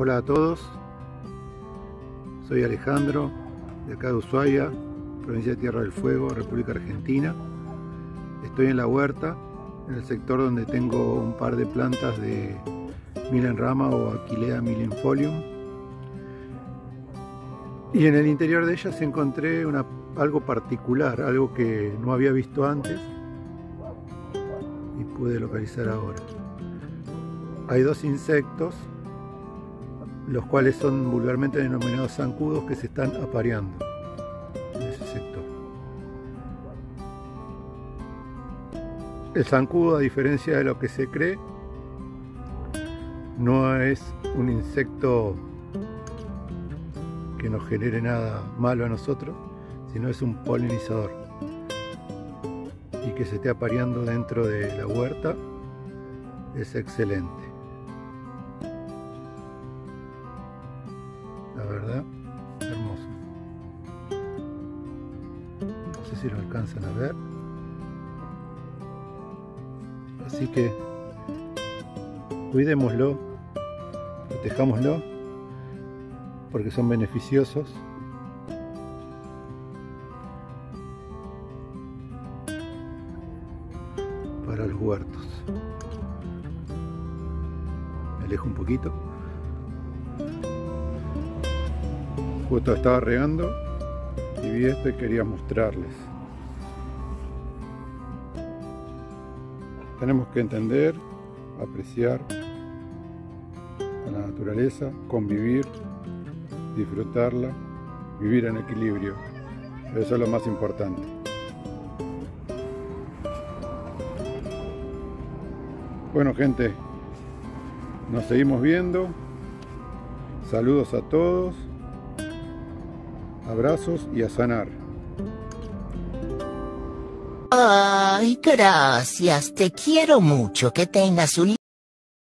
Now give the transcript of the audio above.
Hola a todos, soy Alejandro, de acá de Ushuaia, provincia de Tierra del Fuego, República Argentina. Estoy en la huerta, en el sector donde tengo un par de plantas de Milenrama o Aquilea milenfolium. Y en el interior de ellas encontré algo particular, algo que no había visto antes y pude localizar ahora. Hay dos insectos los cuales son vulgarmente denominados zancudos que se están apareando en ese sector. El zancudo, a diferencia de lo que se cree, no es un insecto que nos genere nada malo a nosotros, sino es un polinizador. Y que se esté apareando dentro de la huerta es excelente. La verdad, hermoso. No sé si lo alcanzan a ver. Así que cuidémoslo, protejámoslo, porque son beneficiosos. para los huertos. Me alejo un poquito. Justo estaba regando y vi esto y quería mostrarles. Tenemos que entender, apreciar a la naturaleza, convivir, disfrutarla, vivir en equilibrio. Eso es lo más importante. Bueno gente, nos seguimos viendo. Saludos a todos. Abrazos y a sanar. Ay, gracias. Te quiero mucho. Que tengas un